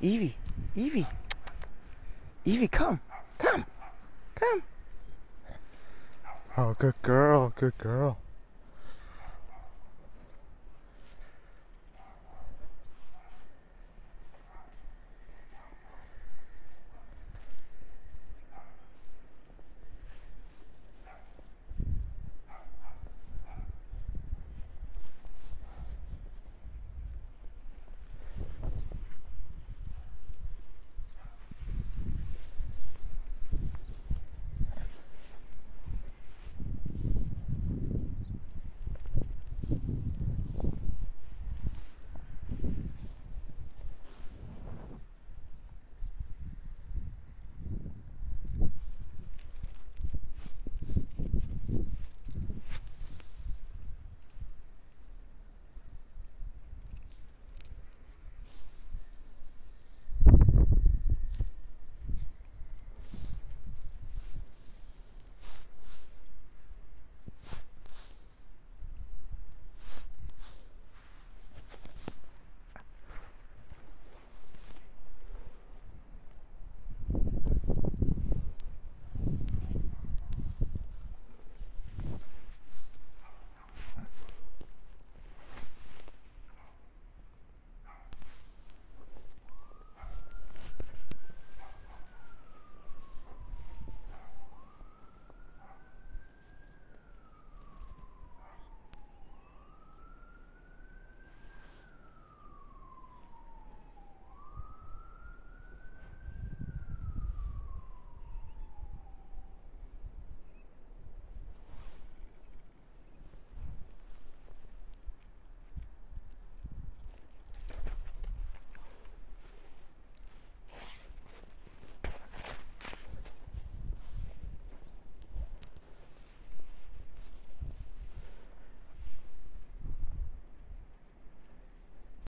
Evie, Evie, Evie, come, come, come. Oh, good girl, good girl.